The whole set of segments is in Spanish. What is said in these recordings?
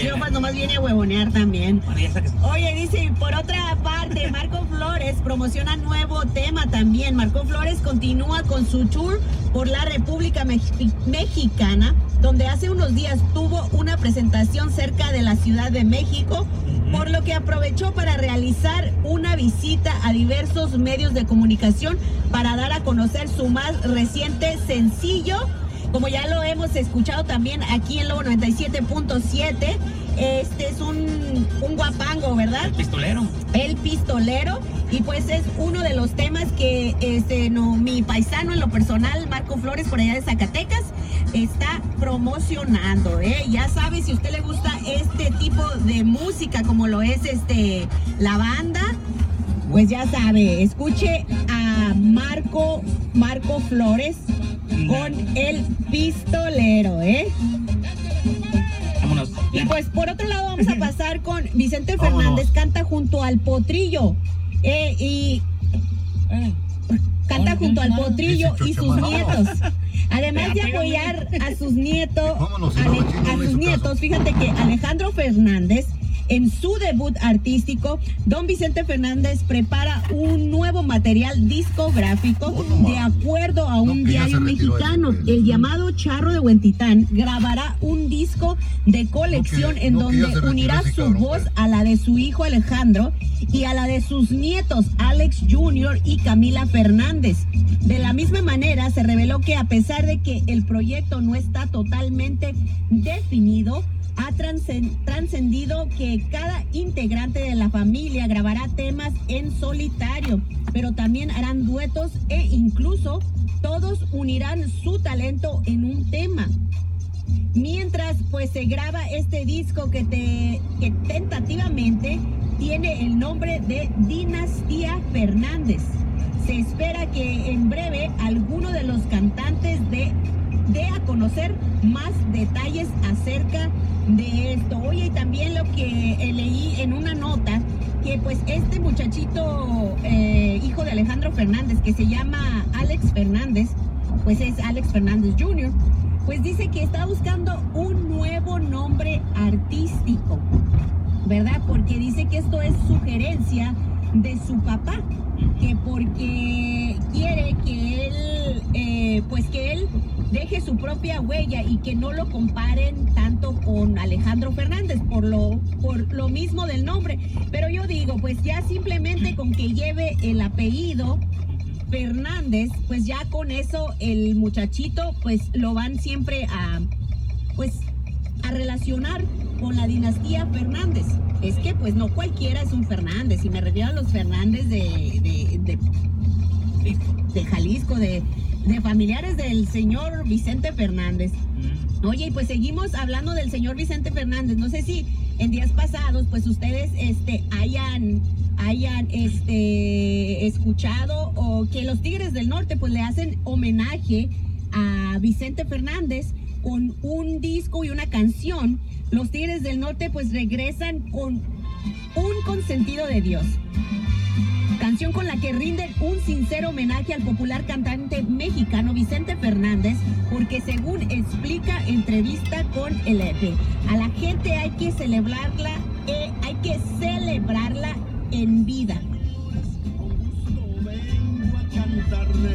Cleopas nomás viene a huevonear también. Oye, dice, y por otra parte, Marco Flores promociona nuevo tema también. Marco Flores continúa con su tour por la República Mex- Mexicana, donde hace unos días tuvo una presentación cerca de la Ciudad de México, por lo que aprovechó para realizar una visita a diversos medios de comunicación para dar a conocer su más reciente sencillo. Como ya lo hemos escuchado también aquí en Lobo 97.7, este es un, un guapango, ¿verdad? El pistolero. El pistolero y pues es uno de los temas que este no mi paisano en lo personal Marco Flores por allá de Zacatecas está promocionando, ¿eh? Ya sabe si a usted le gusta este tipo de música como lo es este la banda, pues ya sabe, escuche a Marco Marco Flores con el pistolero, ¿eh? Vámonos. Y pues por otro lado vamos a pasar con Vicente Vámonos. Fernández, canta junto al potrillo. Eh, y Eh, canta junto al potrillo y sus nietos. Además de apoyar a sus nietos, a sus nietos, fíjate que Alejandro Fernández en su debut artístico, don Vicente Fernández prepara un nuevo material discográfico Oh, de acuerdo a un diario mexicano. El llamado Charro de Huentitán grabará un disco de colección No, que- en no, donde unirá su cabrón, voz a la de su hijo Alejandro y a la de sus nietos Alex Jr. y Camila Fernández. De la misma manera, se reveló que a pesar de que el proyecto no está totalmente definido, ha trascendido que cada integrante de la familia grabará temas en solitario, pero también harán duetos e incluso todos unirán su talento en un tema. Mientras pues se graba este disco que tentativamente tiene el nombre de Dinastía Fernández. Se espera que en breve alguno de los cantantes de, dé a conocer más detalles acerca de esto. Oye, y también lo que eh, leí en una nota, que pues este muchachito, eh, hijo de Alejandro Fernández, que se llama Alex Fernández, pues es Alex Fernández Jr., pues dice que está buscando un nuevo nombre artístico, ¿verdad? Porque dice que esto es sugerencia de su papá, que porque deje su propia huella y que no lo comparen tanto con Alejandro Fernández por lo, por lo mismo del nombre. Pero yo digo, pues ya simplemente con que lleve el apellido Fernández, pues ya con eso el muchachito, pues lo van siempre a, pues, a relacionar con la dinastía Fernández. Es que pues no cualquiera es un Fernández, y me refiero a los Fernández de, de, de Jalisco, de, de familiares del señor Vicente Fernández. Mm. Oye, y pues seguimos hablando del señor Vicente Fernández. No sé si en días pasados, pues ustedes este, hayan, hayan este, escuchado o que los Tigres del Norte pues le hacen homenaje a Vicente Fernández con un disco y una canción. Los Tigres del Norte pues regresan con un consentido de Dios. Canción con la que rinden un sincero homenaje al popular cantante mexicano Vicente Fernández, porque según explica entrevista con el EP, a la gente hay que celebrarla, eh, hay que celebrarla en vida.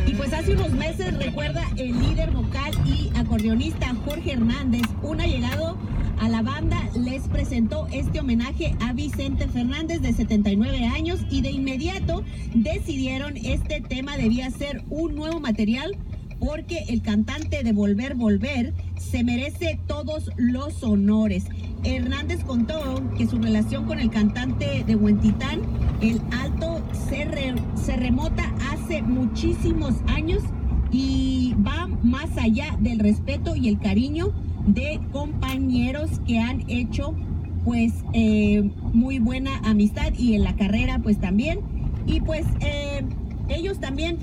Y pues hace unos meses, recuerda el líder vocal y acordeonista Jorge Hernández, un allegado a la banda les presentó este homenaje a Vicente Fernández de 79 años y de inmediato decidieron este tema debía ser un nuevo material porque el cantante de Volver Volver se merece todos los honores. Hernández contó que su relación con el cantante de Huentitán, el Alto, se, re- se remota hace muchísimos años y va más allá del respeto y el cariño de compañeros que han hecho pues eh, muy buena amistad y en la carrera pues también. Y pues eh, ellos también